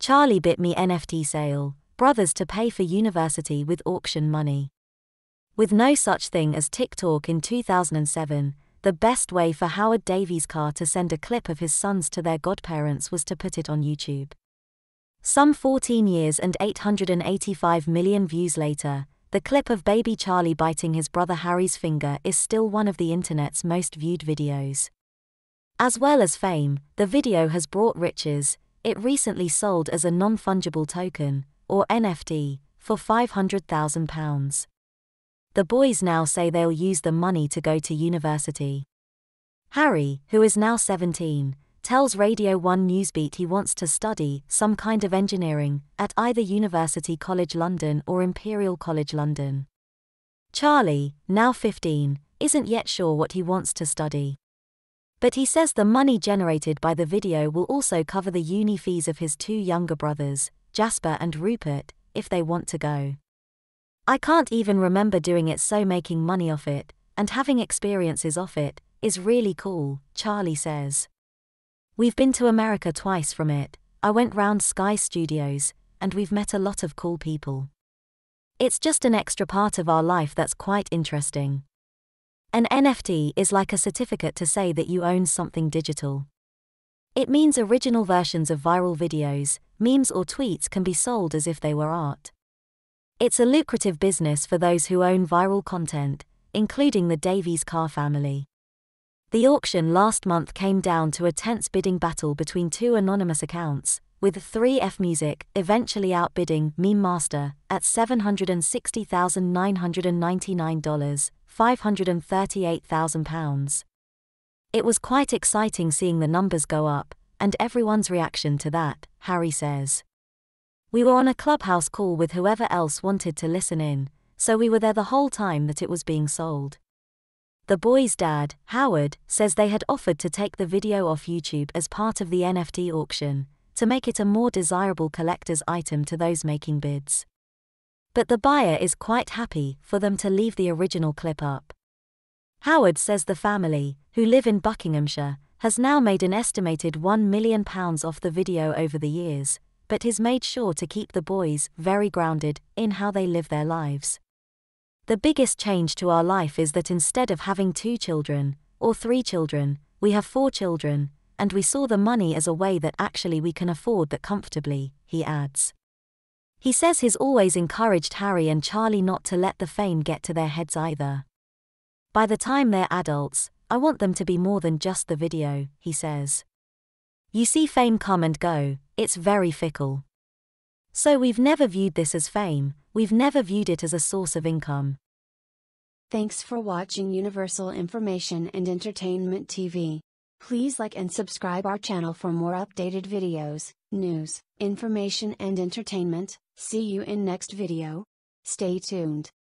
Charlie Bit Me NFT sale, brothers to pay for university with auction money. With no such thing as TikTok in 2007, the best way for Howard Davies Carr to send a clip of his sons to their godparents was to put it on YouTube. Some 14 years and 885 million views later, the clip of baby Charlie biting his brother Harry's finger is still one of the internet's most viewed videos. As well as fame, the video has brought riches, it recently sold as a non fungible token, or NFT, for £500,000. The boys now say they'll use the money to go to university. Harry, who is now 17, tells Radio 1 Newsbeat he wants to study some kind of engineering at either University College London or Imperial College London. Charlie, now 15, isn't yet sure what he wants to study. But he says the money generated by the video will also cover the uni fees of his two younger brothers, Jasper and Rupert, if they want to go. I can't even remember doing it so making money off it, and having experiences off it, is really cool, Charlie says. We've been to America twice from it, I went round Sky Studios, and we've met a lot of cool people. It's just an extra part of our life that's quite interesting. An NFT is like a certificate to say that you own something digital. It means original versions of viral videos, memes, or tweets can be sold as if they were art. It's a lucrative business for those who own viral content, including the Davies Carr family. The auction last month came down to a tense bidding battle between two anonymous accounts, with 3F Music eventually outbidding Meme Master at $760,999, £538,000. It was quite exciting seeing the numbers go up, and everyone's reaction to that, Harry says. We were on a clubhouse call with whoever else wanted to listen in, so we were there the whole time that it was being sold. The boy's dad, Howard, says they had offered to take the video off YouTube as part of the NFT auction, to make it a more desirable collector's item to those making bids. But the buyer is quite happy for them to leave the original clip up. Howard says the family, who live in Buckinghamshire, has now made an estimated £1 million off the video over the years, but has made sure to keep the boys very grounded in how they live their lives. The biggest change to our life is that instead of having two children, or three children, we have four children, and we saw the money as a way that actually we can afford that comfortably, he adds. He says he's always encouraged Harry and Charlie not to let the fame get to their heads either. By the time they're adults, I want them to be more than just the video, he says. You see fame come and go, it's very fickle. So we've never viewed this as fame, we've never viewed it as a source of income. Thanks for watching Universal Information and Entertainment TV. Please like and subscribe our channel for more updated videos, news, information and entertainment. See you in next video. Stay tuned.